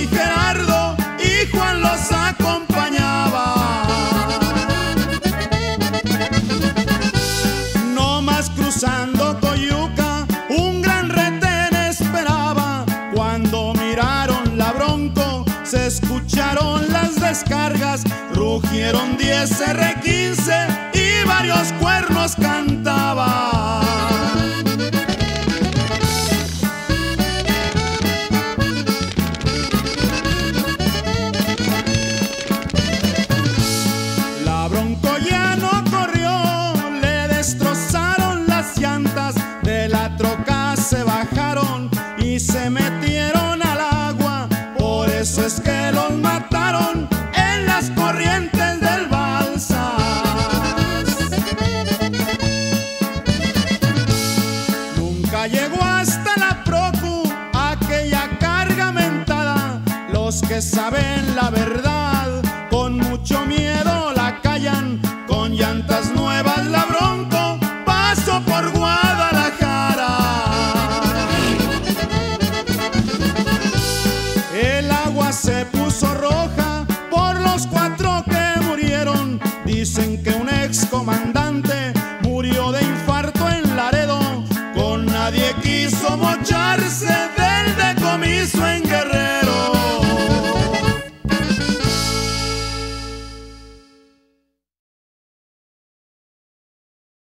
y Gerardo y Juan los acompañaba. No más cruzando Coyuca, un gran retén esperaba. Cuando miraron la bronco, se escucharon las descargas, rugieron 10 R15 y varios cuernos cantaban. La troca se bajaron y se metieron al agua. Por eso es que los mataron en las corrientes del balsa. Nunca llegó hasta la procu aquella carga mentada. Los que saben la verdad, se puso roja por los cuatro que murieron. Dicen que un ex comandante murió de infarto en Laredo. Con nadie quiso mocharse del decomiso en